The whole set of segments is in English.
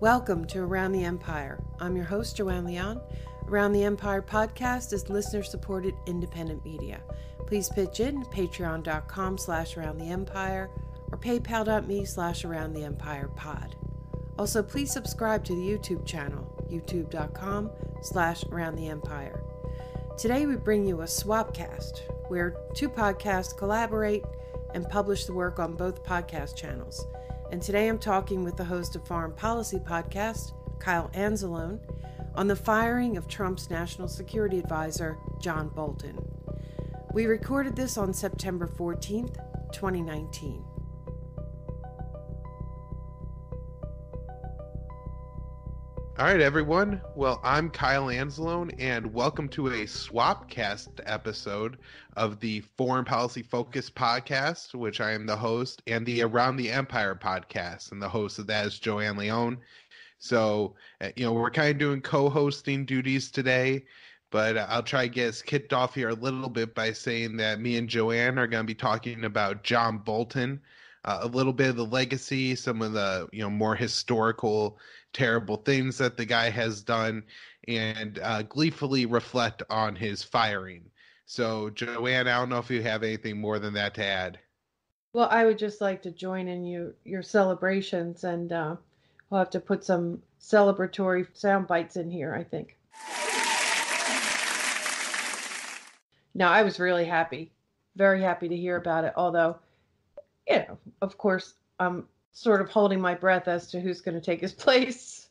Welcome to Around the Empire. I'm your host, Joanne Leon. Around the Empire podcast is listener-supported independent media. Please pitch in patreon.com slash around the empire or paypal.me slash around the empire pod. Also, please subscribe to the YouTube channel, youtube.com slash around the empire. Today we bring you a swapcast, where two podcasts collaborate and publish the work on both podcast channels. And today I'm talking with the host of Foreign Policy Podcast, Kyle Anzalone, on the firing of Trump's National Security Advisor, John Bolton. We recorded this on September 14th, 2019. All right, everyone. Well, I'm Kyle Anzalone, and welcome to a Swapcast episode of the Foreign Policy Focus podcast, which I am the host, and the Around the Empire podcast, and the host of that is Joanne Leon. So, uh, you know, we're kind of doing co-hosting duties today, but I'll try to get us kicked off here a little bit by saying that me and Joanne are going to be talking about John Bolton, uh, a little bit of the legacy, some of the you know more historical terrible things that the guy has done and uh, gleefully reflect on his firing. So, Joanne, I don't know if you have anything more than that to add. Well, I would just like to join in you your celebrations, and uh, we'll have to put some celebratory sound bites in here. I think. No, I was really happy, very happy to hear about it. Although, you know, of course, I'm sort of holding my breath as to who's going to take his place.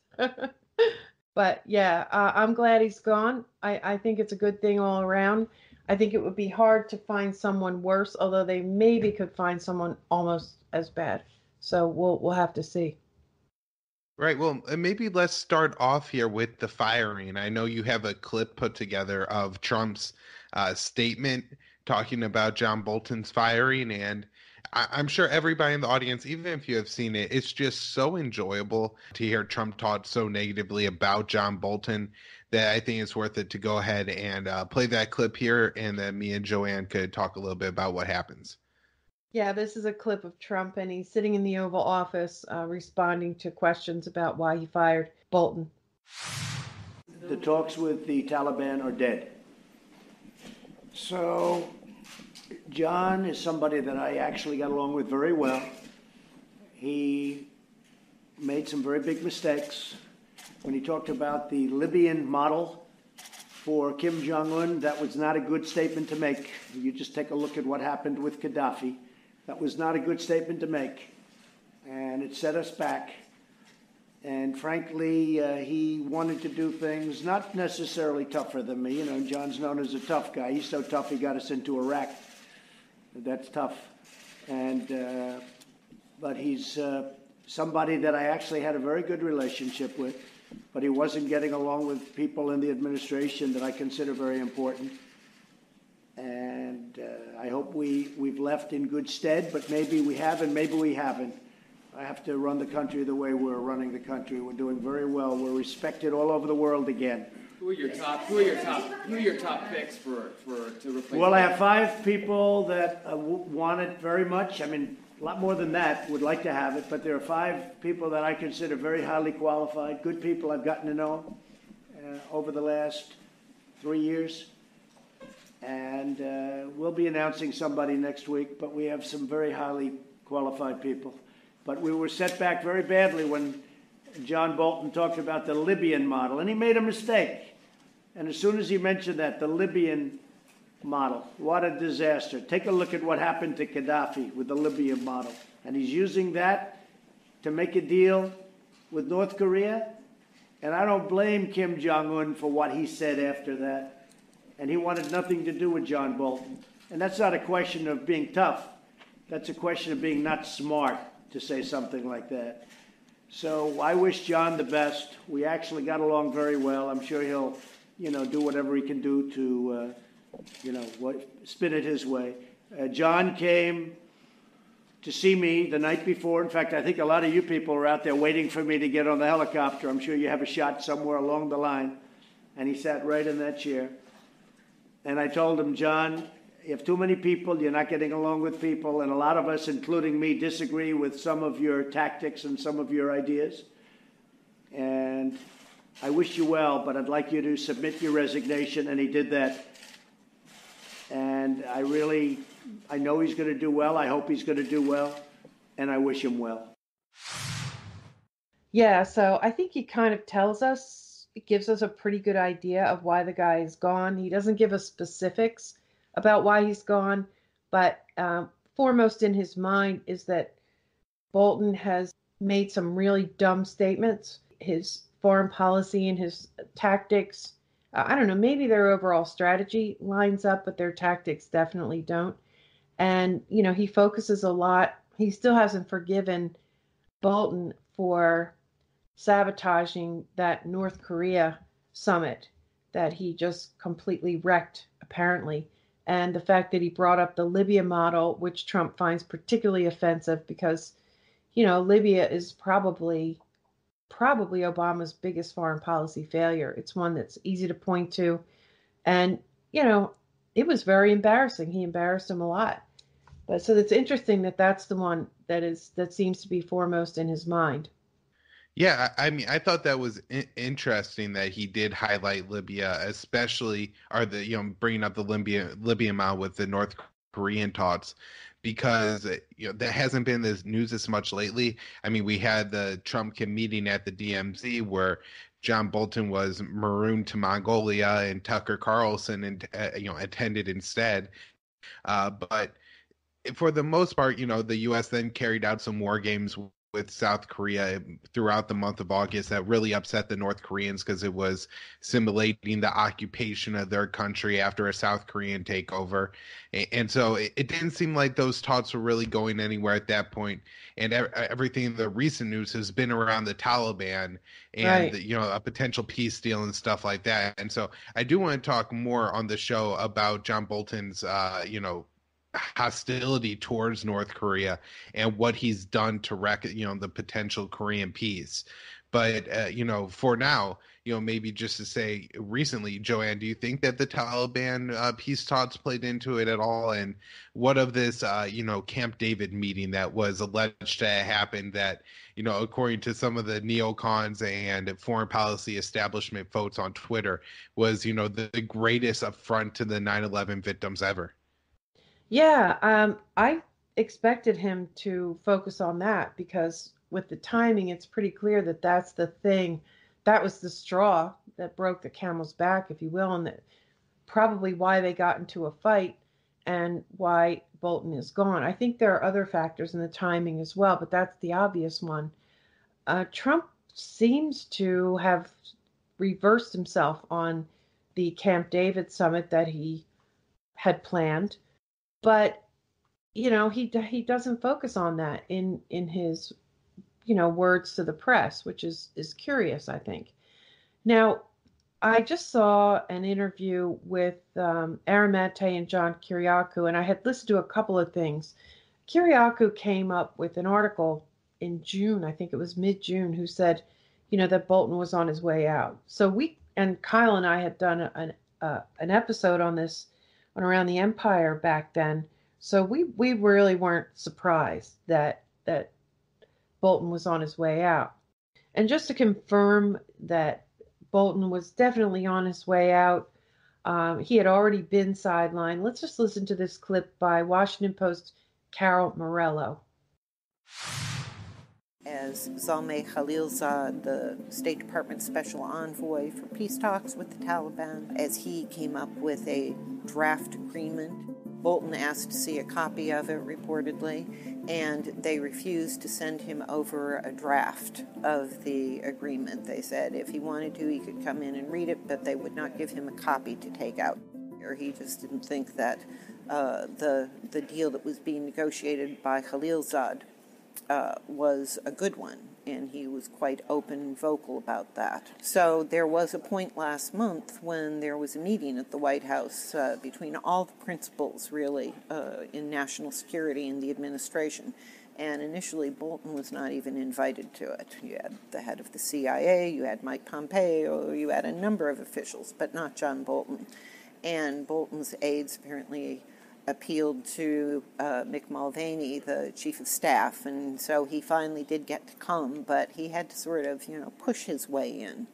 but yeah, uh, I'm glad he's gone. I, I think it's a good thing all around. I think it would be hard to find someone worse, although they maybe could find someone almost as bad. So we'll we'll have to see. Right. Well, maybe let's start off here with the firing. I know you have a clip put together of Trump's uh, statement talking about John Bolton's firing, and I, am sure everybody in the audience, even if you have seen it, it's just so enjoyable to hear Trump talk so negatively about John Bolton that I think it's worth it to go ahead and uh, play that clip here, and then me and Joanne could talk a little bit about what happens. Yeah, this is a clip of Trump, and he's sitting in the Oval Office uh, responding to questions about why he fired Bolton. The talks with the Taliban are dead. So John is somebody that I actually got along with very well. He made some very big mistakes. When he talked about the Libyan model for Kim Jong un, that was not a good statement to make. You just take a look at what happened with Gaddafi. That was not a good statement to make. And it set us back. And frankly, uh, he wanted to do things not necessarily tougher than me. You know, John's known as a tough guy. He's so tough he got us into Iraq that's tough. And uh, but he's uh, somebody that I actually had a very good relationship with, but he wasn't getting along with people in the administration that I consider very important. And uh, I hope we, we've left in good stead, but maybe we have and maybe we haven't. I have to run the country the way we're running the country. We're doing very well. We're respected all over the world again. Who are your top? Who are your top? Who are your top picks for for to replace? Well, I have five people that uh, want it very much. I mean, a lot more than that would like to have it, but there are five people that I consider very highly qualified, good people I've gotten to know uh, over the last three years. And uh, we'll be announcing somebody next week, but we have some very highly qualified people. But we were set back very badly when John Bolton talked about the Libyan model, and he made a mistake. And as soon as he mentioned that, the Libyan model, what a disaster. Take a look at what happened to Gaddafi with the Libyan model. And he's using that to make a deal with North Korea. And I don't blame Kim Jong un for what he said after that. And he wanted nothing to do with John Bolton. And that's not a question of being tough, that's a question of being not smart to say something like that. So I wish John the best. We actually got along very well. I'm sure he'll, you know, do whatever he can do to, uh, you know, what, spin it his way. Uh, John came to see me the night before. In fact, I think a lot of you people were out there waiting for me to get on the helicopter. I'm sure you have a shot somewhere along the line. And he sat right in that chair. And I told him, John, you have too many people, you're not getting along with people, and a lot of us, including me, disagree with some of your tactics and some of your ideas. and I wish you well, but I'd like you to submit your resignation, and he did that. And I really, I know he's going to do well. I hope he's going to do well, and I wish him well. Yeah, so I think he kind of tells us, it gives us a pretty good idea of why the guy is gone. He doesn't give us specifics about why he's gone, but um, foremost in his mind is that Bolton has made some really dumb statements. His foreign policy and his tactics, uh, I don't know, maybe their overall strategy lines up, but their tactics definitely don't. And, you know, he focuses a lot. He still hasn't forgiven Bolton for sabotaging that North Korea summit that he just completely wrecked, apparently. And the fact that he brought up the Libya model, which Trump finds particularly offensive because, you know, Libya is probably probably Obama's biggest foreign policy failure. It's one that's easy to point to. And, you know, it was very embarrassing. He embarrassed him a lot. But so it's interesting that that's the one that is that seems to be foremost in his mind. Yeah, I mean, I thought that was I- interesting that he did highlight Libya, especially or the you know bringing up the Libya Libya amount with the North Korean talks, because uh, you know that hasn't been this news as much lately. I mean, we had the Trump meeting at the DMZ where John Bolton was marooned to Mongolia and Tucker Carlson and uh, you know attended instead. Uh, but for the most part, you know, the U.S. then carried out some war games with South Korea throughout the month of August that really upset the North Koreans because it was simulating the occupation of their country after a South Korean takeover. And so it, it didn't seem like those talks were really going anywhere at that point. And everything, the recent news has been around the Taliban and, right. you know, a potential peace deal and stuff like that. And so I do want to talk more on the show about John Bolton's, uh, you know, hostility towards North Korea and what he's done to wreck, you know, the potential Korean peace. But uh, you know, for now, you know, maybe just to say recently, Joanne, do you think that the Taliban uh, peace talks played into it at all? And what of this, uh, you know, Camp David meeting that was alleged to have happened that, you know, according to some of the neocons and foreign policy establishment folks on Twitter, was, you know, the, the greatest affront to the 9 11 victims ever? Yeah, um, I expected him to focus on that because with the timing, it's pretty clear that that's the thing. That was the straw that broke the camel's back, if you will, and that probably why they got into a fight and why Bolton is gone. I think there are other factors in the timing as well, but that's the obvious one. Uh, Trump seems to have reversed himself on the Camp David summit that he had planned but you know he he doesn't focus on that in in his you know words to the press which is is curious i think. Now i just saw an interview with um, aaron Mate and john kiriakou and i had listened to a couple of things. Kiriakou came up with an article in june i think it was mid-june who said you know that bolton was on his way out. So we and kyle and i had done an, uh, an episode on this on around the empire back then. So we we really weren't surprised that that Bolton was on his way out. And just to confirm that Bolton was definitely on his way out, um, he had already been sidelined. Let's just listen to this clip by Washington Post Carol Morello as Zalmay Khalilzad, the State Department special envoy for peace talks with the Taliban, as he came up with a draft agreement. Bolton asked to see a copy of it, reportedly, and they refused to send him over a draft of the agreement. They said if he wanted to, he could come in and read it, but they would not give him a copy to take out. Or he just didn't think that uh, the the deal that was being negotiated by Khalilzad uh, was a good one, and he was quite open and vocal about that. So there was a point last month when there was a meeting at the White House uh, between all the principals, really, uh, in national security and the administration. And initially, Bolton was not even invited to it. You had the head of the CIA, you had Mike Pompeo, you had a number of officials, but not John Bolton. And Bolton's aides apparently appealed to uh, Mick Mulvaney, the chief of staff, and so he finally did get to come, but he had to sort of, you know, push his way in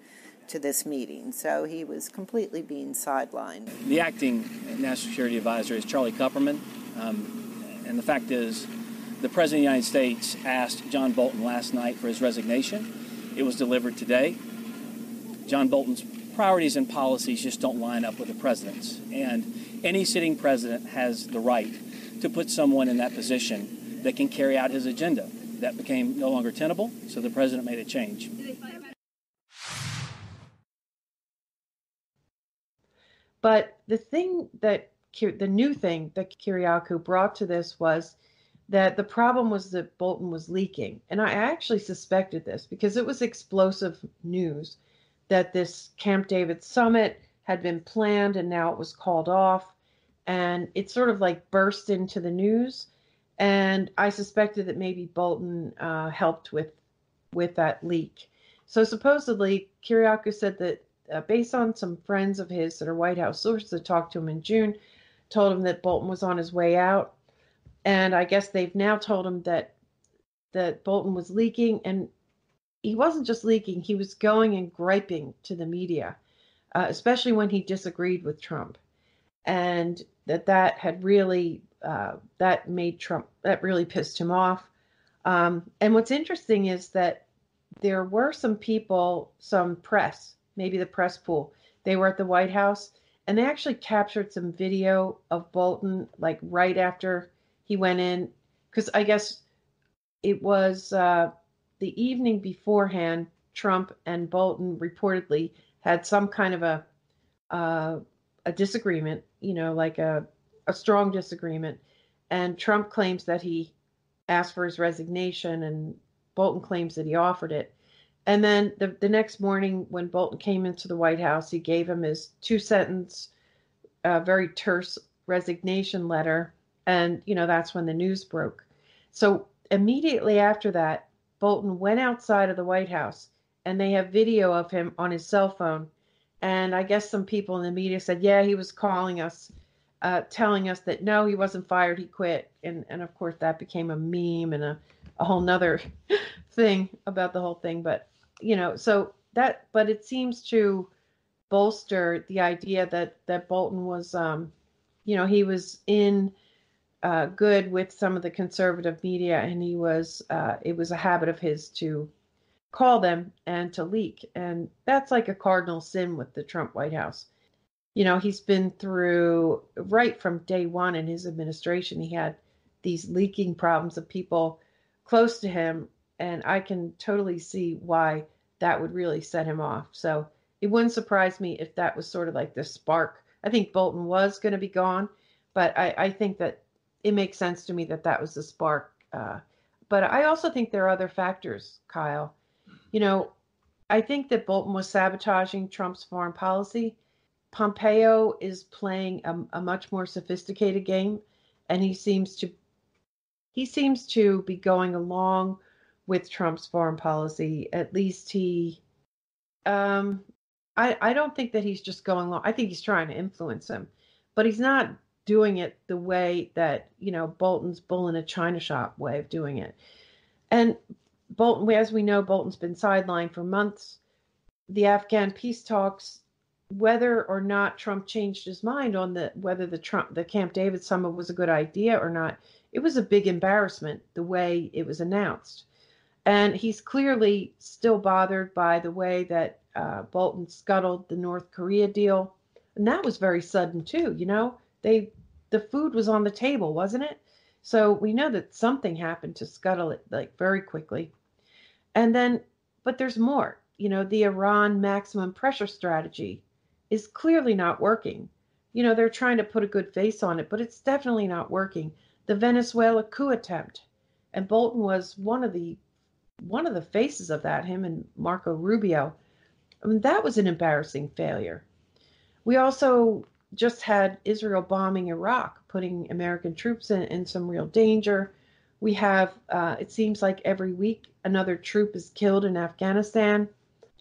to this meeting. So he was completely being sidelined. The acting national security advisor is Charlie Kupperman, um, and the fact is, the President of the United States asked John Bolton last night for his resignation. It was delivered today. John Bolton's priorities and policies just don't line up with the president's. And any sitting president has the right to put someone in that position that can carry out his agenda. That became no longer tenable, so the president made a change. But the thing that the new thing that Kiriakou brought to this was that the problem was that Bolton was leaking. And I actually suspected this because it was explosive news that this Camp David summit had been planned and now it was called off. And it sort of like burst into the news. And I suspected that maybe Bolton uh, helped with with that leak. So supposedly, Kiriakou said that uh, based on some friends of his that are White House sources that talked to him in June, told him that Bolton was on his way out and I guess they've now told him that that Bolton was leaking, and he wasn't just leaking; he was going and griping to the media, uh, especially when he disagreed with Trump, and that that had really uh, that made Trump that really pissed him off. Um, and what's interesting is that there were some people, some press, maybe the press pool, they were at the White House, and they actually captured some video of Bolton like right after he went in because I guess it was uh, the evening beforehand. Trump and Bolton reportedly had some kind of a uh, a disagreement, you know, like a a strong disagreement, and Trump claims that he asked for his resignation, and Bolton claims that he offered it. And then the, the next morning, when Bolton came into the White House, he gave him his two sentence, uh, very terse resignation letter and, you know, that's when the news broke. So immediately after that, Bolton went outside of the White House and they have video of him on his cell phone. And I guess some people in the media said, yeah, he was calling us, uh, telling us that no, he wasn't fired, he quit. And, and of course, that became a meme and a, a whole nother thing about the whole thing. But, you know, so that, but it seems to bolster the idea that, that Bolton was, um, you know, he was in uh, good with some of the conservative media, and he was uh, it was a habit of his to call them and to leak, and that's like a cardinal sin with the Trump White House. You know, he's been through right from day one in his administration. He had these leaking problems of people close to him, and I can totally see why that would really set him off. So it wouldn't surprise me if that was sort of like the spark. I think Bolton was going to be gone, but I, I think that it makes sense to me that that was the spark. Uh, but I also think there are other factors, Kyle. You know, I think that Bolton was sabotaging Trump's foreign policy. Pompeo is playing a, a much more sophisticated game, and he seems to he seems to be going along with Trump's foreign policy. At least he, um, I I don't think that he's just going along. I think he's trying to influence him, but he's not doing it the way that you know Bolton's bull in a china shop way of doing it. And Bolton, as we know, Bolton's been sidelined for months. The Afghan peace talks, whether or not Trump changed his mind on the whether the Trump the Camp David summit was a good idea or not, it was a big embarrassment the way it was announced. And he's clearly still bothered by the way that uh, Bolton scuttled the North Korea deal. And that was very sudden, too. You know, they the food was on the table, wasn't it? So we know that something happened to scuttle it like very quickly. And then, but there's more. You know, the Iran maximum pressure strategy is clearly not working. You know, they're trying to put a good face on it, but it's definitely not working. The Venezuela coup attempt, and Bolton was one of the one of the faces of that. Him and Marco Rubio. I mean, that was an embarrassing failure. We also just had Israel bombing Iraq, putting American troops in, in some real danger. We have, uh, it seems like every week, another troop is killed in Afghanistan.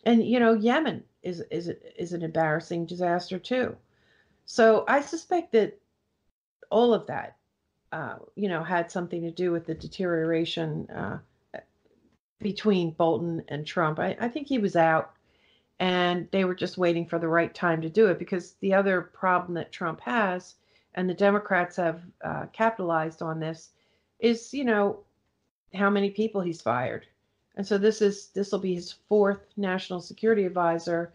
And, you know, Yemen is, is, is an embarrassing disaster too. So I suspect that all of that, uh, you know, had something to do with the deterioration uh, between Bolton and Trump. I, I think he was out and they were just waiting for the right time to do it because the other problem that Trump has, and the Democrats have uh, capitalized on this, is, you know, how many people he's fired. And so this is this will be his fourth national security advisor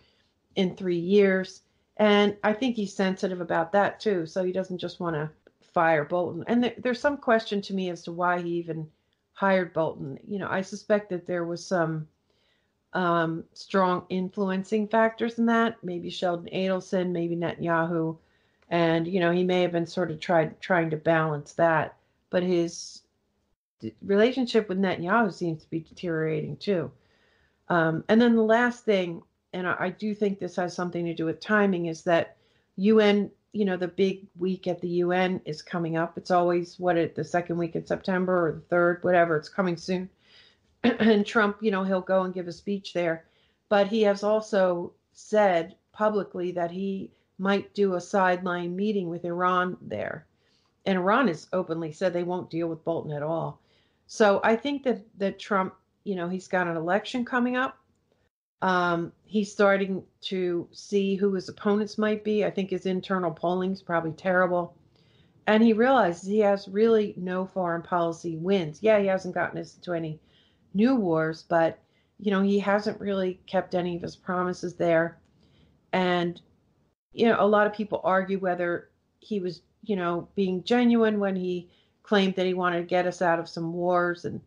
in three years. And I think he's sensitive about that too. So he doesn't just want to fire Bolton. And there, there's some question to me as to why he even hired Bolton. You know, I suspect that there was some um, strong influencing factors in that. Maybe Sheldon Adelson, maybe Netanyahu, and you know he may have been sort of tried trying to balance that. But his relationship with Netanyahu seems to be deteriorating too. Um, and then the last thing, and I, I do think this has something to do with timing, is that UN you know the big week at the UN is coming up. It's always what it the second week in September or the third, whatever. It's coming soon. and Trump, you know, he'll go and give a speech there, but he has also said publicly that he might do a sideline meeting with Iran there. And Iran has openly said they won't deal with Bolton at all. So I think that that Trump, you know, he's got an election coming up um, he's starting to see who his opponents might be. I think his internal polling is probably terrible. And he realizes he has really no foreign policy wins. Yeah, he hasn't gotten us into any new wars, but you know, he hasn't really kept any of his promises there. And you know, a lot of people argue whether he was, you know, being genuine when he claimed that he wanted to get us out of some wars and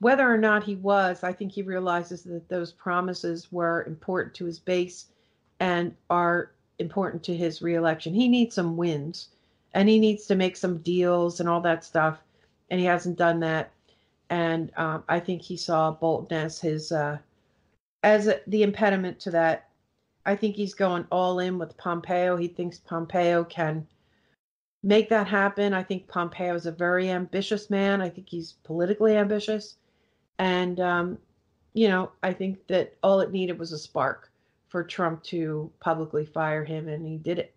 whether or not he was, I think he realizes that those promises were important to his base and are important to his reelection. He needs some wins and he needs to make some deals and all that stuff. And he hasn't done that. And um, I think he saw Bolton as his, uh, as a, the impediment to that. I think he's going all in with Pompeo. He thinks Pompeo can make that happen. I think Pompeo is a very ambitious man. I think he's politically ambitious. And, um, you know, I think that all it needed was a spark for Trump to publicly fire him, and he did it.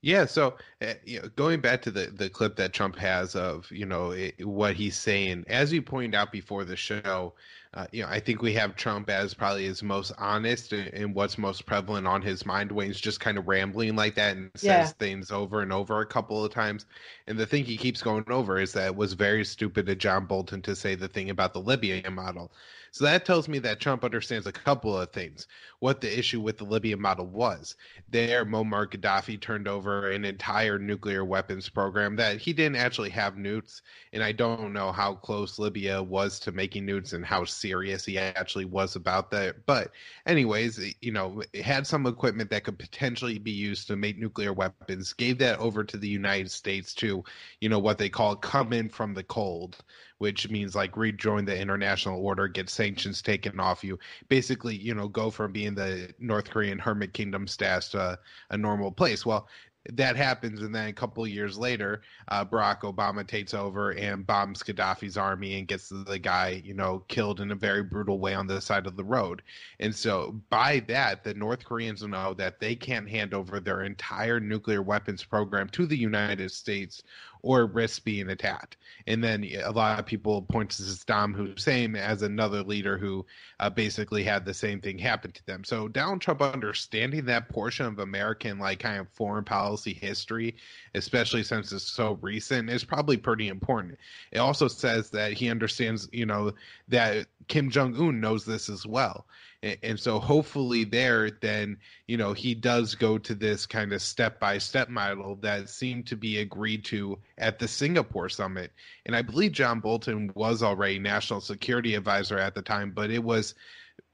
Yeah, so uh, you know, going back to the the clip that Trump has of you know it, what he's saying, as you pointed out before the show, uh, you know I think we have Trump as probably his most honest and, and, what's most prevalent on his mind when he's just kind of rambling like that and says yeah. things over and over a couple of times. And the thing he keeps going over is that it was very stupid of John Bolton to say the thing about the Libya model. So that tells me that Trump understands a couple of things. What the issue with the Libya model was. There, Muammar Gaddafi turned over an entire nuclear weapons program that he didn't actually have nukes. And I don't know how close Libya was to making nukes and how serious he actually was about that. But, anyways, you know, had some equipment that could potentially be used to make nuclear weapons, gave that over to the United States to, you know, what they call come in from the cold which means like rejoin the international order, get sanctions taken off you. Basically, you know, go from being the North Korean hermit kingdom status to a normal place. Well, that happens, and then a couple years later, uh, Barack Obama takes over and bombs Gaddafi's army and gets the guy, you know, killed in a very brutal way on the side of the road. And so, by that, the North Koreans know that they can't hand over their entire nuclear weapons program to the United States or risk being attacked. And then a lot of people point to Saddam Hussein as another leader who uh, basically had the same thing happen to them. So Donald Trump understanding that portion of American like kind of foreign policy history, especially since it's so recent, is probably pretty important. It also says that he understands, you know, that Kim Jong Un knows this as well and, so hopefully there then you know he does go to this kind of step by step model that seemed to be agreed to at the singapore summit. And i believe john bolton was already national security advisor at the time but it was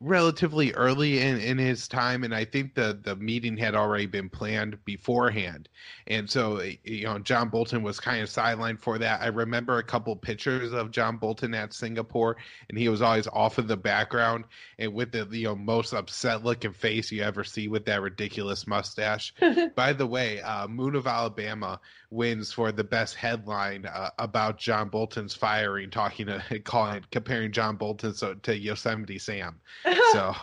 relatively early in, in his time and i think the the meeting had already been planned beforehand. And so you know john bolton was kind of sidelined for that. I remember a couple pictures of john bolton at singapore and he was always off in the background and with the you know most upset looking face you ever see with that ridiculous mustache. By the way uh, moon of alabama wins for the best headline uh, about john bolton's firing talking to calling comparing john bolton so, to yosemite sam so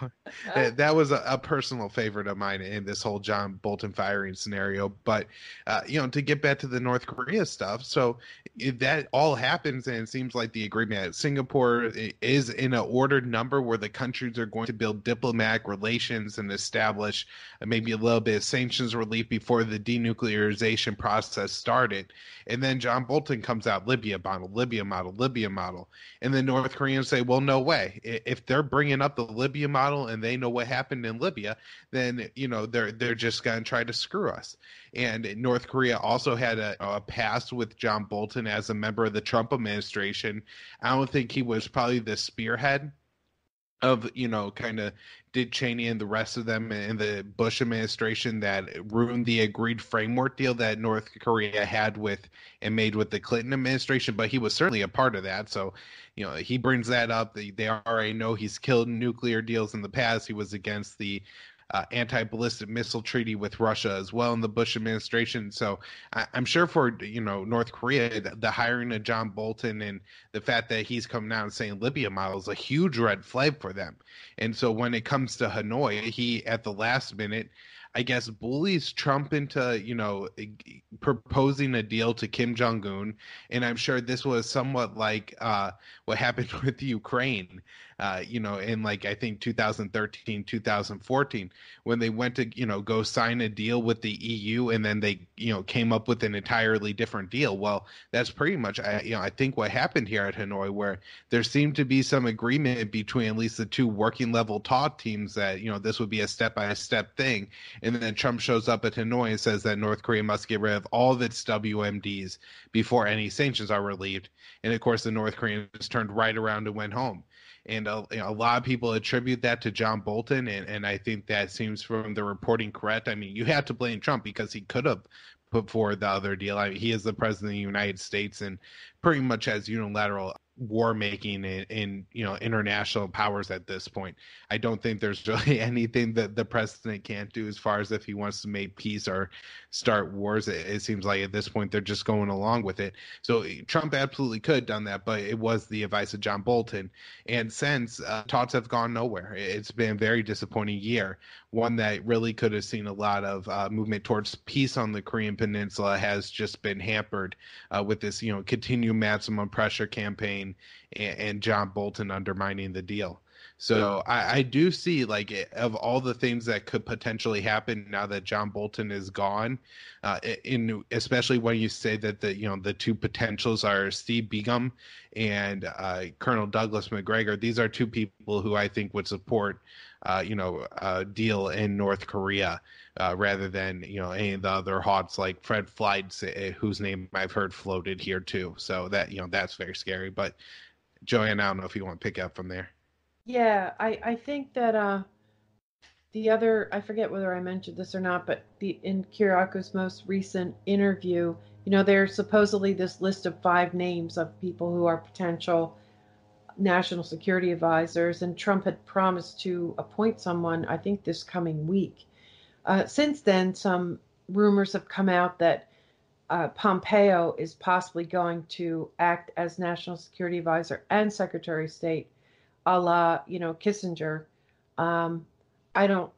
that was a, a, personal favorite of mine in this whole John Bolton firing scenario. But uh, you know, to get back to the North Korea stuff, so that all happens, and it seems like the agreement at Singapore is in an ordered number where the countries are going to build diplomatic relations and establish uh, maybe a little bit of sanctions relief before the denuclearization process started. And then John Bolton comes out Libya model, Libya model, Libya model, and the North Koreans say, "Well, no way. If they're bringing up the Libya model and they know what happened in Libya, then you know they're they're just going to try to screw us." And North Korea also had a, a past with John Bolton as a member of the Trump administration. I don't think he was probably the spearhead of you know kind of did Cheney and the rest of them in the Bush administration that ruined the agreed framework deal that North Korea had with and made with the Clinton administration. But he was certainly a part of that. So, you know, he brings that up. They, they already know he's killed nuclear deals in the past. He was against the uh, anti-ballistic missile treaty with Russia as well in the Bush administration. So I, am sure for you know North Korea, the, the, hiring of John Bolton and the fact that he's coming out and saying Libya model is a huge red flag for them. And so when it comes to Hanoi, he at the last minute I guess, bullies Trump into, you know, proposing a deal to Kim Jong Un, and I'm sure this was somewhat like uh, what happened with Ukraine, uh, you know, in like I think 2013, 2014, when they went to, you know, go sign a deal with the EU, and then they, you know, came up with an entirely different deal. Well, that's pretty much, I, you know, I think what happened here at Hanoi, where there seemed to be some agreement between at least the two working level talk teams that, you know, this would be a step by step thing and then Trump shows up at Hanoi and says that North Korea must get rid of all of its WMDs before any sanctions are relieved. And of course, the North Koreans turned right around and went home. And a, you know, a lot of people attribute that to John Bolton, and, and I think that seems from the reporting correct. I mean, you have to blame Trump because he could have put forward the other deal. I mean, he is the president of the United States and pretty much has unilateral war making in, in, you know international powers at this point. I don't think there's really anything that the president can't do as far as if he wants to make peace or start wars. It, it seems like at this point they're just going along with it. So Trump absolutely could have done that, but it was the advice of John Bolton. And since uh, talks have gone nowhere, it's been a very disappointing year. One that really could have seen a lot of uh, movement towards peace on the Korean Peninsula has just been hampered uh, with this, you know, continued maximum pressure campaign and, and John Bolton undermining the deal. So I, I, do see like of all the things that could potentially happen now that John Bolton is gone, uh, in especially when you say that the you know the two potentials are Steve Begum and uh, Colonel Douglas Macgregor. These are two people who I think would support uh, you know a deal in North Korea. Uh, rather than you know any of the other hots like Fred Fleitz, uh, whose name I've heard floated here too. So that you know that's very scary. But Joanne, I don't know if you want to pick up from there. Yeah, I, I think that uh, the other, I forget whether I mentioned this or not, but the in Kiriakou's most recent interview, you know, there's supposedly this list of five names of people who are potential national security advisors, and Trump had promised to appoint someone, I think, this coming week. Uh, since then, some rumors have come out that uh, Pompeo is possibly going to act as national security advisor and secretary of state a la you know Kissinger. Um, I don't,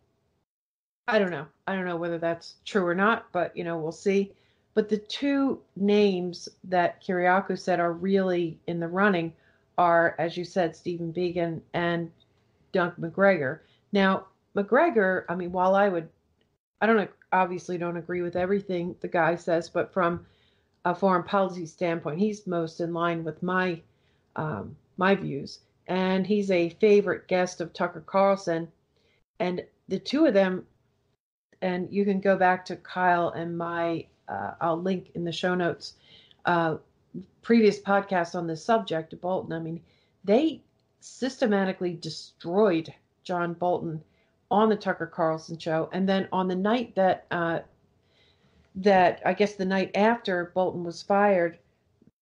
I don't know. I don't know whether that's true or not, but you know we'll see. But the two names that Kiriakou said are really in the running are, as you said, Stephen Biegun and Doug Macgregor. Now Macgregor, I mean, while I would, I don't obviously don't agree with everything the guy says, but from a foreign policy standpoint, he's most in line with my um, my views and he's a favorite guest of Tucker Carlson. And the two of them, and you can go back to Kyle and my, uh, I'll link in the show notes, uh, previous podcast on this subject Bolton. I mean, they systematically destroyed John Bolton on the Tucker Carlson show, and then on the night that uh, that I guess the night after Bolton was fired,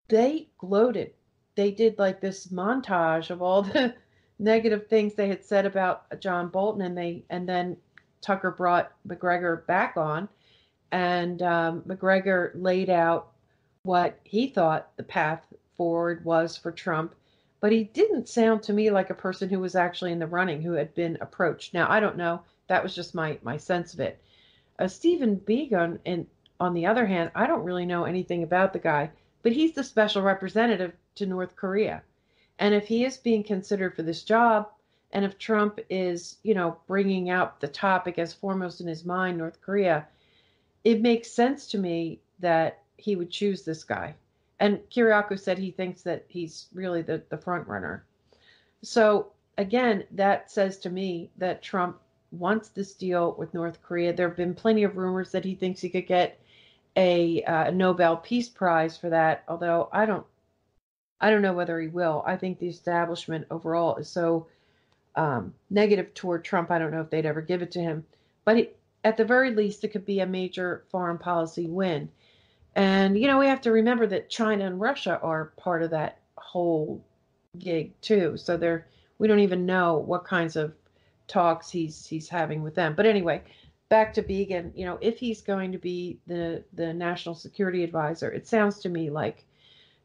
they gloated. They did like this montage of all the negative things they had said about John Bolton, and they and then Tucker brought Macgregor back on, and um, Macgregor laid out what he thought the path forward was for Trump, but he didn't sound to me like a person who was actually in the running who had been approached. Now, I don't know. That was just my, my sense of it. Uh, Stephen Biegun, and on the other hand, I don't really know anything about the guy, but he's the special representative to North Korea. And if he is being considered for this job, and if Trump is, you know, bringing out the topic as foremost in his mind, North Korea, it makes sense to me that he would choose this guy. And Kiriakou said he thinks that he's really the, the front runner. So again, that says to me that Trump wants this deal with North Korea. There have been plenty of rumors that he thinks he could get a uh, Nobel Peace Prize for that, although I don't I don't know whether he will. I think the establishment overall is so um, negative toward Trump. I don't know if they'd ever give it to him, but at the very least, it could be a major foreign policy win. And you know, we have to remember that China and Russia are part of that whole gig too. So they're we don't even know what kinds of talks he's he's having with them. But anyway, back to Biegun, you know, if he's going to be the the national security advisor, it sounds to me like,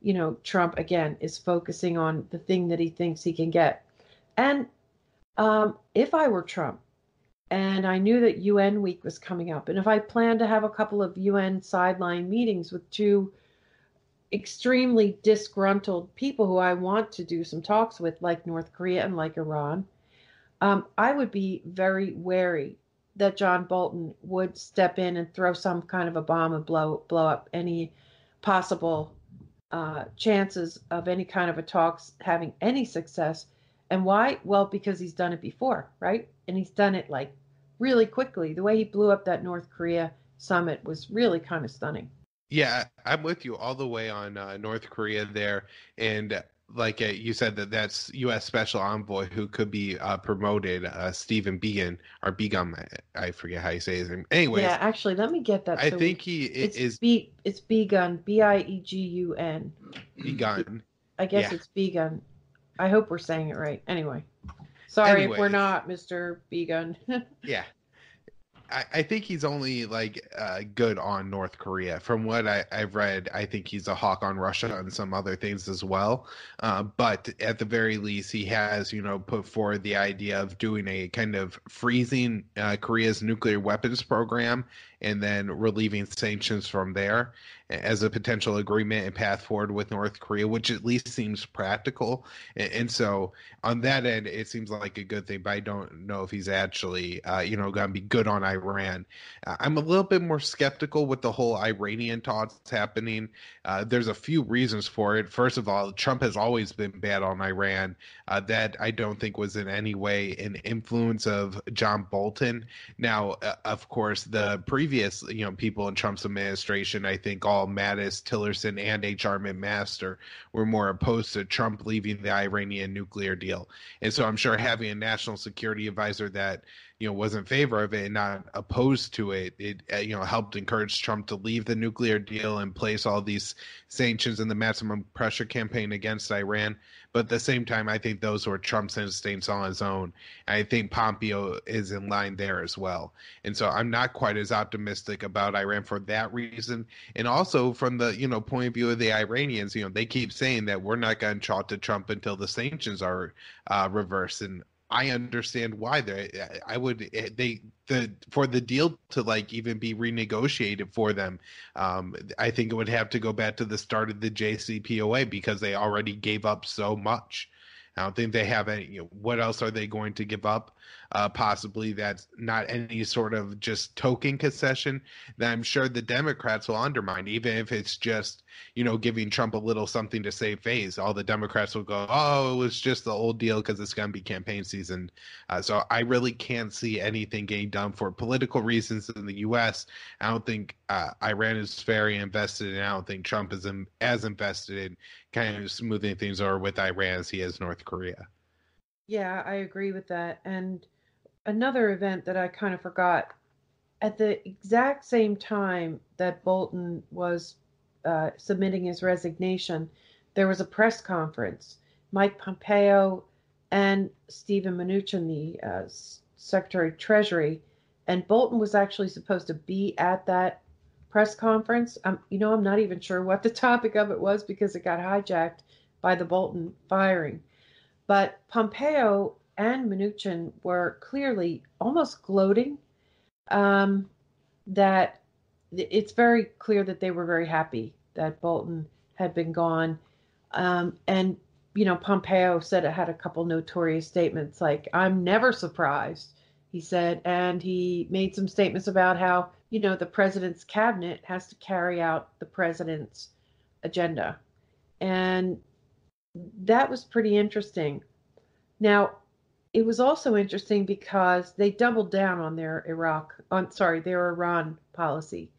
you know, Trump again is focusing on the thing that he thinks he can get. And um, if I were Trump and I knew that UN week was coming up, and if I planned to have a couple of UN sideline meetings with two extremely disgruntled people who I want to do some talks with, like North Korea and like Iran, um, I would be very wary that John Bolton would step in and throw some kind of a bomb and blow blow up any possible uh, chances of any kind of a talks having any success. And why? Well, because he's done it before, right? And he's done it like really quickly. The way he blew up that North Korea summit was really kind of stunning. Yeah, I'm with you all the way on uh, North Korea there, and like uh, you said that that's U.S. Special Envoy who could be uh, promoted, uh, Stephen Began or Begum. I, I, forget how you say his name. Anyway, yeah, actually, let me get that. I so think he it's is B. It's Biegun. B i e g u n. Biegun. I guess yeah. it's Biegun. I hope we're saying it right. Anyway, sorry if we're not, Mister Biegun. yeah, I, I think he's only like uh, good on North Korea. From what I, have read, I think he's a hawk on Russia and some other things as well. Uh, but at the very least, he has, you know, put forward the idea of doing a kind of freezing uh, Korea's nuclear weapons program and then relieving sanctions from there as a potential agreement and path forward with North Korea, which at least seems practical. And, so on that end, it seems like a good thing, but I don't know if he's actually, uh, you know, going to be good on Iran. Uh, I'm a little bit more skeptical with the whole Iranian talks happening. Uh, there's a few reasons for it. First of all, Trump has always been bad on Iran. Uh, that I don't think was in any way an influence of John Bolton. Now, uh, of course, the previous, you know, people in Trump's administration, I think all Mattis, Tillerson, and H.R. McMaster were more opposed to Trump leaving the Iranian nuclear deal. And so I'm sure having a national security advisor that you know was in favor of it and not opposed to it it uh, you know helped encourage trump to leave the nuclear deal and place all these sanctions and the maximum pressure campaign against iran but at the same time i think those were trump's instincts on his own. And i think pompeo is in line there as well. And so i'm not quite as optimistic about iran for that reason. And also from the you know point of view of the iranians you know they keep saying that we're not going to talk to trump until the sanctions are uh, reversed. And I understand why they I would eh, they the for the deal to like even be renegotiated for them um, I think it would have to go back to the start of the JCPOA because they already gave up so much I don't think they have any. You know, what else are they going to give up? Uh, possibly that's not any sort of just token concession that I'm sure the Democrats will undermine, even if it's just you know giving Trump a little something to save face. All the Democrats will go, "Oh, it was just the old deal because it's going to be campaign season." Uh, so I really can't see anything getting done for political reasons in the U.S. I don't think uh, Iran is very invested, and I don't think Trump is in, as invested in kind of smoothing things over with Iran as he is North Korea. Yeah, I agree with that. And another event that I kind of forgot at the exact same time that Bolton was uh, submitting his resignation, there was a press conference. Mike Pompeo and Stephen Mnuchin, the uh, Secretary of Treasury, and Bolton was actually supposed to be at that press conference. Um, you know, I'm not even sure what the topic of it was because it got hijacked by the Bolton firing. But Pompeo and Mnuchin were clearly almost gloating um, that it's very clear that they were very happy that Bolton had been gone. Um, and, you know, Pompeo said it had a couple notorious statements like, I'm never surprised, he said. And he made some statements about how, you know, the president's cabinet has to carry out the president's agenda. And that was pretty interesting. Now, it was also interesting because they doubled down on their Iraq, on sorry, their Iran policy.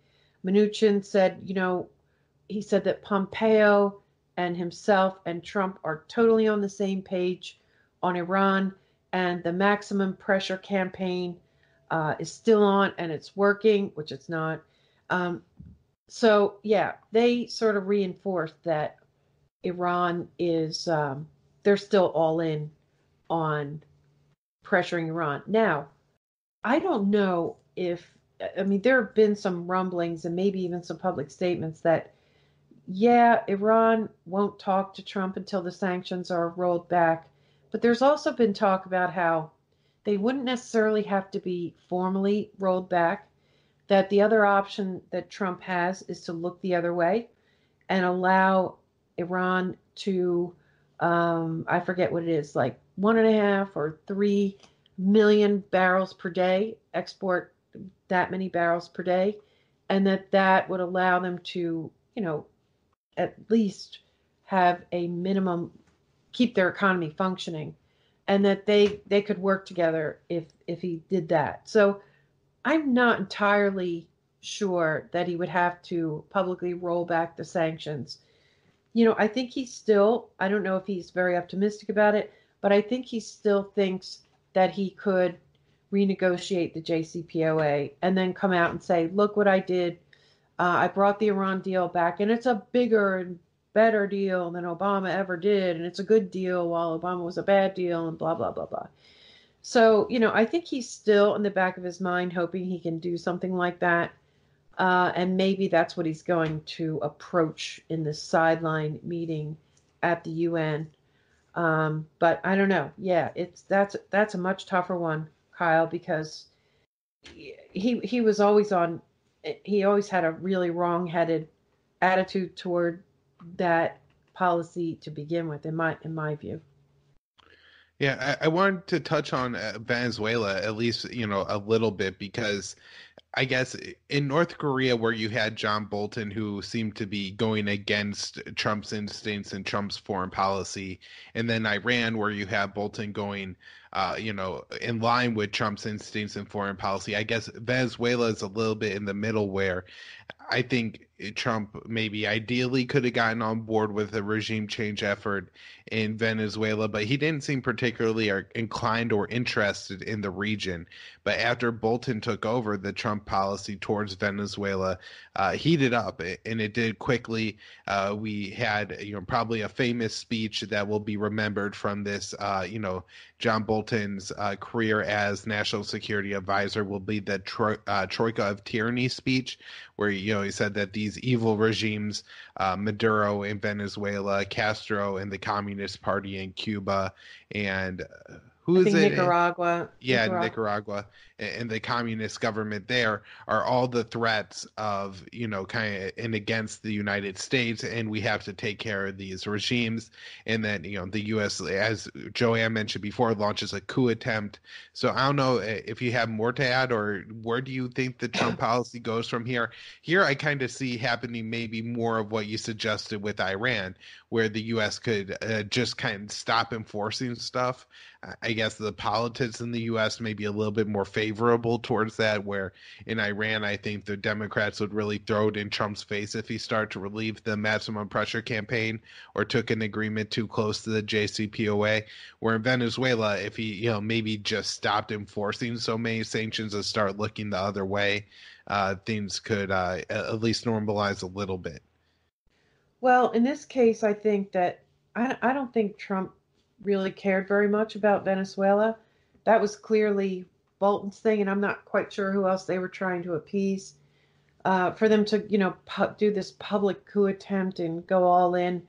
Mnuchin said, you know, he said that Pompeo and himself and Trump are totally on the same page on Iran, and the maximum pressure campaign uh, is still on and it's working, which it's not. Um, so, yeah, they sort of reinforced that Iran is, um, they're still all in on pressuring Iran. Now, I don't know if, I mean, there have been some rumblings and maybe even some public statements that, yeah, Iran won't talk to Trump until the sanctions are rolled back. But there's also been talk about how they wouldn't necessarily have to be formally rolled back, that the other option that Trump has is to look the other way and allow Iran to, um, I forget what it is, like one and a half or three million barrels per day, export that many barrels per day, and that that would allow them to, you know, at least have a minimum, keep their economy functioning, and that they they could work together if if he did that. So I'm not entirely sure that he would have to publicly roll back the sanctions. You know, I think he's still, I don't know if he's very optimistic about it, but I think he still thinks that he could renegotiate the JCPOA and then come out and say, look what I did. Uh, I brought the Iran deal back, and it's a bigger and better deal than Obama ever did, and it's a good deal while Obama was a bad deal, and blah, blah, blah, blah. So, you know, I think he's still in the back of his mind hoping he can do something like that. Uh, and maybe that's what he's going to approach in this sideline meeting at the UN um, but I don't know. Yeah, it's that's that's a much tougher one, Kyle, because he he was always on. He always had a really wrong-headed attitude toward that policy to begin with, in my in my view. Yeah, I, I wanted to touch on uh, Venezuela at least, you know, a little bit because I guess in North Korea, where you had John Bolton, who seemed to be going against Trump's instincts and Trump's foreign policy, and then Iran, where you have Bolton going, uh, you know, in line with Trump's instincts and foreign policy. I guess Venezuela is a little bit in the middle, where I think Trump maybe ideally could have gotten on board with a regime change effort in Venezuela, but he didn't seem particularly inclined or interested in the region. But after Bolton took over, the Trump policy towards Venezuela uh, heated up, and it did quickly. Uh, we had, you know, probably a famous speech that will be remembered from this, uh, you know, John Bolton's uh, career as national security advisor will be the tro- uh, Troika of Tyranny speech, where you know he said that these evil regimes, uh, Maduro in Venezuela, Castro in the Communist Party in Cuba, and who is it? Nicaragua. Yeah, Nicaragua. Nicaragua and the communist government there are all the threats of you know kind of and against the United States, and we have to take care of these regimes. And then you know the U.S. as Joanne mentioned before launches a coup attempt. So I don't know eh, if you have more to add, or where do you think the Trump policy goes from here? Here I kind of see happening maybe more of what you suggested with Iran, where the U.S. could uh, just kind of stop enforcing stuff. I guess the politics in the U.S. may be a little bit more favorable towards that. Where in Iran, I think the Democrats would really throw it in Trump's face if he started to relieve the maximum pressure campaign or took an agreement too close to the JCPOA. Where in Venezuela, if he you know maybe just stopped enforcing so many sanctions and start looking the other way, uh, things could uh, at least normalize a little bit. Well, in this case, I think that I, I don't think Trump really cared very much about Venezuela. That was clearly Bolton's thing, and I'm not quite sure who else they were trying to appease. Uh, for them to, you know, pu- do this public coup attempt and go all in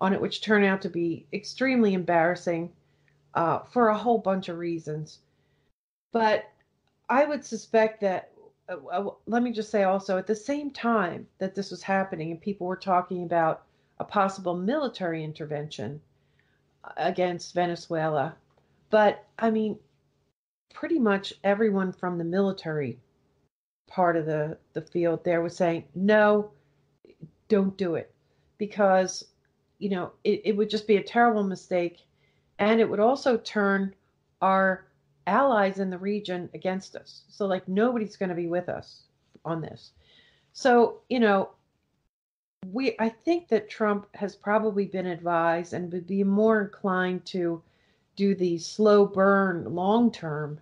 on it, which turned out to be extremely embarrassing. uh, for a whole bunch of reasons. But I would suspect that, uh, uh, let me just say also, at the same time that this was happening and people were talking about a possible military intervention against Venezuela, but I mean, pretty much everyone from the military part of the, the field there was saying, no, don't do it because, you know, it, it would just be a terrible mistake. And it would also turn our allies in the region against us. So, like, nobody's going to be with us on this. So, you know, we I think that Trump has probably been advised and would be more inclined to do the slow burn long term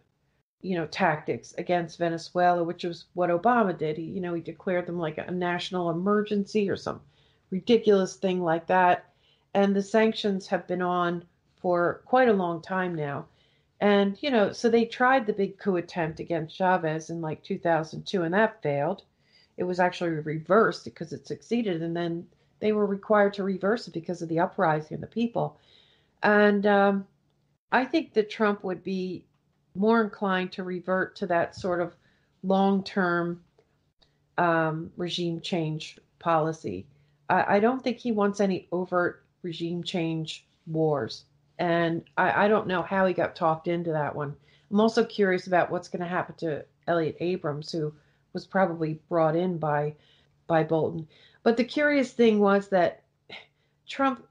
you know tactics against Venezuela which was what Obama did. He you know he declared them like a national emergency or some ridiculous thing like that. And the sanctions have been on for quite a long time now. And you know so they tried the big coup attempt against Chavez in like 2002 and that failed it was actually reversed because it succeeded, and then they were required to reverse it because of the uprising of the people. And um, I think that Trump would be more inclined to revert to that sort of long term um, regime change policy. I, I, don't think he wants any overt regime change wars. And I, I don't know how he got talked into that one. I'm also curious about what's going to happen to Elliot Abrams, who was probably brought in by by Bolton. But the curious thing was that Trump,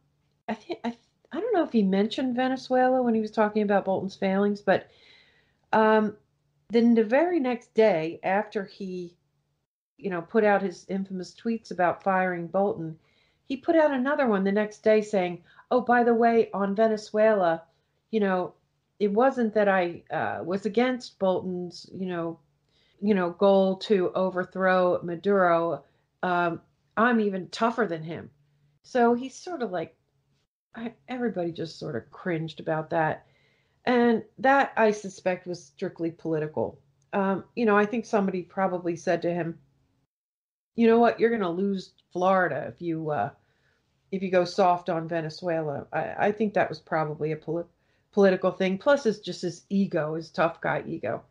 I think, I, I don't know if he mentioned Venezuela when he was talking about Bolton's failings, but um, then the very next day after he, you know, put out his infamous tweets about firing Bolton, he put out another one the next day saying, "Oh, by the way, on Venezuela, you know, it wasn't that I uh, was against Bolton's, you know, you know, goal to overthrow Maduro, um, I'm even tougher than him. So he's sort of like, I, everybody just sort of cringed about that. And that, I suspect, was strictly political. Um, you know, I think somebody probably said to him, you know what, you're going to lose Florida if you uh, if you go soft on Venezuela. I, I think that was probably a poli- political thing. Plus, it's just his ego, his tough guy ego.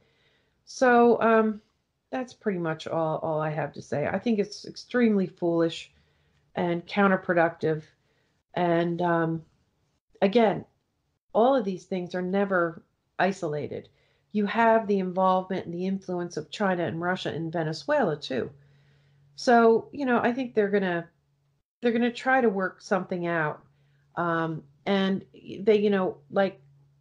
So um, that's pretty much all, all I have to say. I think it's extremely foolish and counterproductive. And um, again, all of these things are never isolated. You have the involvement and the influence of China and Russia in Venezuela too. So you know, I think they're gonna they're gonna try to work something out. Um, and they, you know, like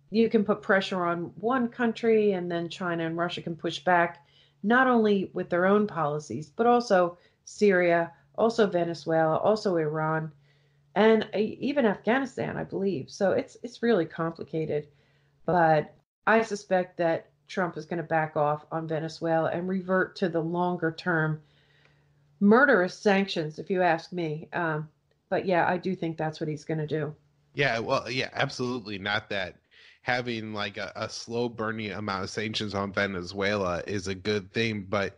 you can put pressure on one country and then China and Russia can push back, not only with their own policies, but also Syria, also Venezuela, also Iran, and uh, even Afghanistan, I believe. So it's it's really complicated. But I suspect that Trump is going to back off on Venezuela and revert to the longer term murderous sanctions, if you ask me. Um, but yeah, I do think that's what he's going to do. Yeah, well, yeah, absolutely. Not that having like a, a, slow burning amount of sanctions on Venezuela is a good thing, but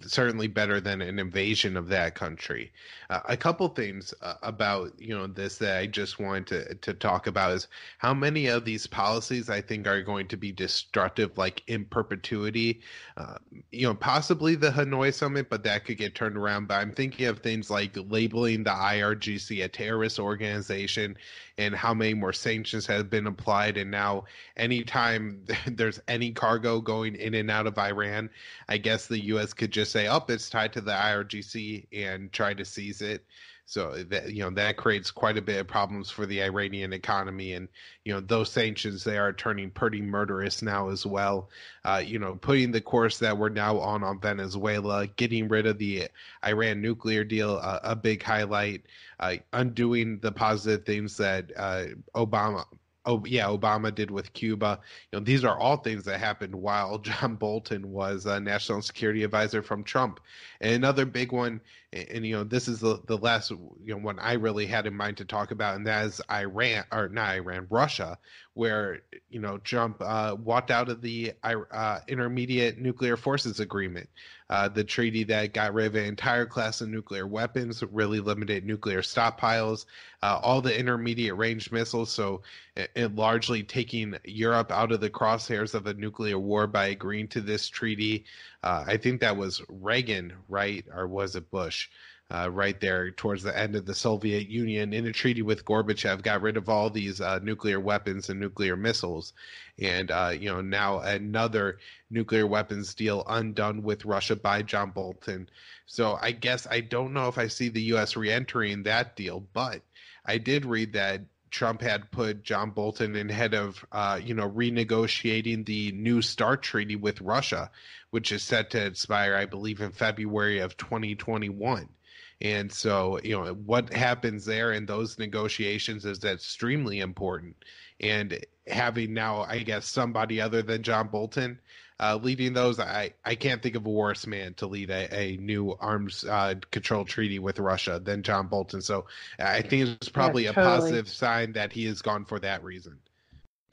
certainly better than an invasion of that country. Uh, a couple things uh, about you know this that I just wanted to to talk about is how many of these policies I think are going to be destructive, like in perpetuity. Uh, you know, possibly the Hanoi summit, but that could get turned around. But I'm thinking of things like labeling the IRGC a terrorist organization, and how many more sanctions have been applied, and now anytime there's any cargo going in and out of Iran, I guess the U.S could just say, "Oh, it's tied to the IRGC," and try to seize it. So that you know that creates quite a bit of problems for the Iranian economy, and you know those sanctions they are turning pretty murderous now as well. Uh, you know, putting the course that we're now on on Venezuela, getting rid of the Iran nuclear deal, uh, a big highlight, uh, undoing the positive things that uh, Obama oh yeah obama did with cuba. You know these are all things that happened while john bolton was a national security advisor from trump. And another big one and, and, you know this is the the last you know one I really had in mind to talk about, and that is Iran or not Iran, Russia, where you know Trump uh, walked out of the uh, Intermediate Nuclear Forces Agreement, uh, the treaty that got rid of an entire class of nuclear weapons, really limited nuclear stockpiles, uh, all the intermediate range missiles. So, largely taking Europe out of the crosshairs of a nuclear war by agreeing to this treaty. Uh, I think that was Reagan, right, or was it Bush? uh, right there towards the end of the Soviet Union in a treaty with Gorbachev, got rid of all these uh, nuclear weapons and nuclear missiles. And, uh, you know, now another nuclear weapons deal undone with Russia by John Bolton. So I guess I don't know if I see the U.S. reentering that deal, but I did read that Trump had put John Bolton in head of, uh, you know, renegotiating the New START treaty with Russia, which is set to expire, I believe, in February of 2021. And so, you know, what happens there in those negotiations is extremely important. And having now, I guess, somebody other than John Bolton uh, leading those, I, I can't think of a worse man to lead a, a new arms uh, control treaty with Russia than John Bolton. So I think it's probably yeah, totally. a positive sign that he has gone for that reason.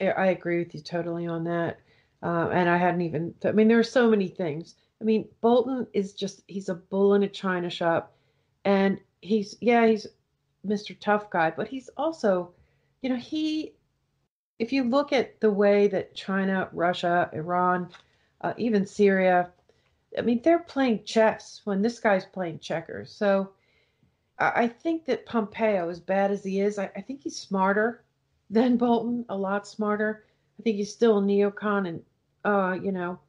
I agree with you totally on that. Uh, and I hadn't even, I mean, there are so many things. I mean, Bolton is just, he's a bull in a china shop and he's yeah he's mr tough guy but he's also you know he if you look at the way that china russia iran uh, even syria. I mean they're playing chess when this guy's playing checkers. So i, I think that pompeo as bad as he is I, I think he's smarter than bolton a lot smarter. I think he's still a neocon and uh you know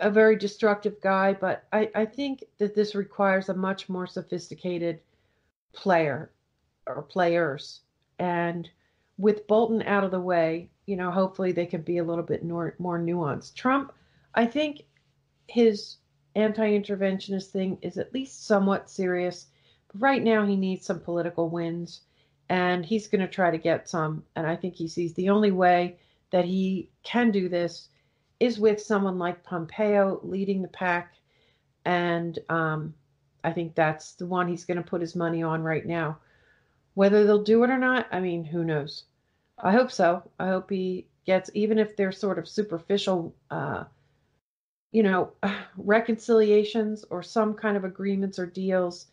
a very destructive guy, but I, I think that this requires a much more sophisticated player or players. And with Bolton out of the way, you know, hopefully they can be a little bit more, more nuanced. Trump, I think his anti interventionist thing is at least somewhat serious. But right now, he needs some political wins, and he's going to try to get some. And I think he sees the only way that he can do this is with someone like Pompeo leading the pack. And um, I think that's the one he's going to put his money on right now. Whether they'll do it or not, I mean, who knows? I hope so. I hope he gets, even if they're sort of superficial, uh, you know, reconciliations or some kind of agreements or deals.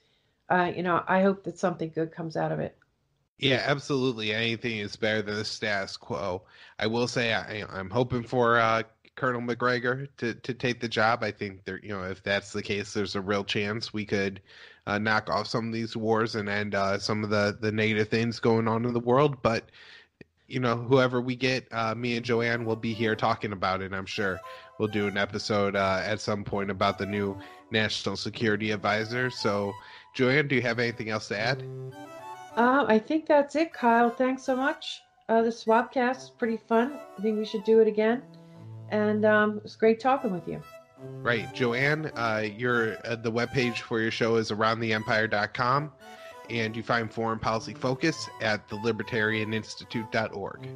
Uh, you know, I hope that something good comes out of it. Yeah, absolutely. Anything is better than the status quo. I will say I, am hoping for uh, Colonel Macgregor to to take the job. I think there, you know, if that's the case, there's a real chance we could uh, knock off some of these wars and end uh, some of the the negative things going on in the world. But you know, whoever we get, uh, me and Joanne will be here talking about it. I'm sure we'll do an episode uh, at some point about the new national security advisor. So, Joanne, do you have anything else to add? Uh, I think that's it, Kyle. Thanks so much. Uh, the Swapcast pretty fun. I think we should do it again and um, it was great talking with you. Right, Joanne, uh, your uh, the webpage for your show is aroundtheempire.com, and you find Foreign Policy Focus at thelibertarianinstitute.org.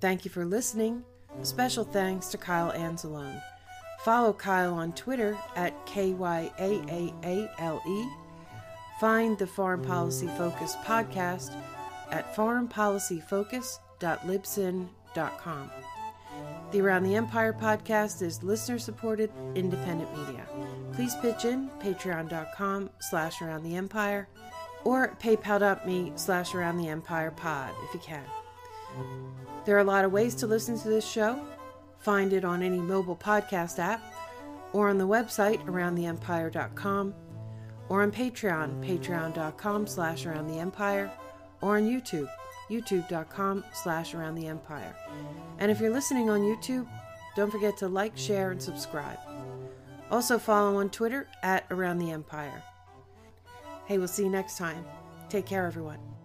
Thank you for listening. Special thanks to Kyle Anzalone. Follow Kyle on Twitter at KYAAALE Find the Foreign Policy Focus podcast at foreignpolicyfocus.libsyn.com. The Around the Empire podcast is listener supported independent media. Please pitch in patreon.com slash around the empire or paypal.me slash around the empire pod if you can. There are a lot of ways to listen to this show. Find it on any mobile podcast app or on the website aroundtheempire.com or on Patreon, patreon.com slash around the empire, or on YouTube, youtube.com slash around the empire. And if you're listening on YouTube, don't forget to like, share, and subscribe. Also follow on Twitter at Around the Empire. Hey, we'll see you next time. Take care, everyone.